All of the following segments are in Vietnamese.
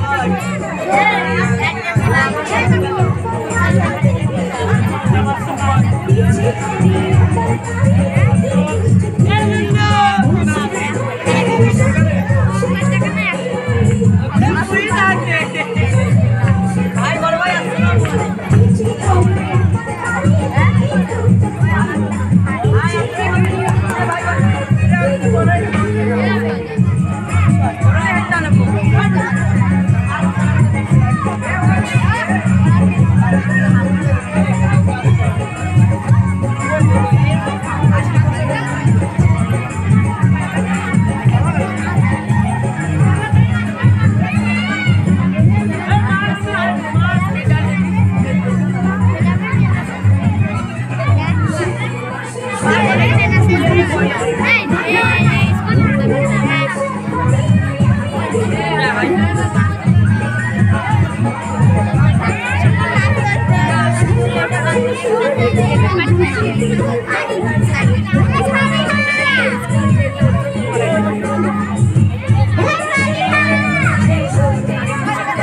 Thank you.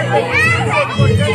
我爱你